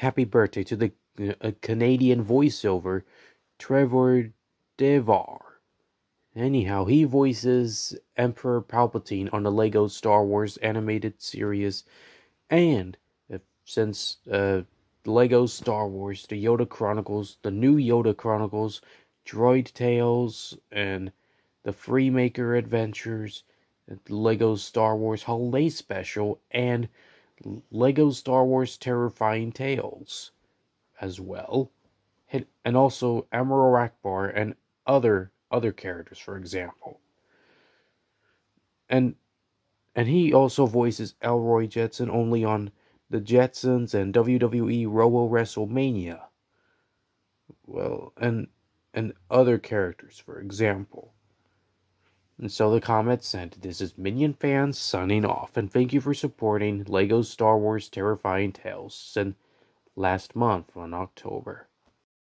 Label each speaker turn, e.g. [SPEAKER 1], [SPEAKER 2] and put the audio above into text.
[SPEAKER 1] happy birthday to the uh, Canadian voiceover Trevor Devall. Anyhow, he voices Emperor Palpatine on the Lego Star Wars animated series, and uh, since uh, Lego Star Wars, the Yoda Chronicles, the new Yoda Chronicles, Droid Tales, and the Freemaker Adventures, Lego Star Wars Holiday Special, and Lego Star Wars Terrifying Tales as well. And also Ackbar and other other characters, for example. And and he also voices Elroy Jetson only on the Jetsons and WWE Robo WrestleMania. Well, and and other characters, for example. And so the comment said, This is Minion fans signing off, and thank you for supporting LEGO Star Wars Terrifying Tales since last month on October.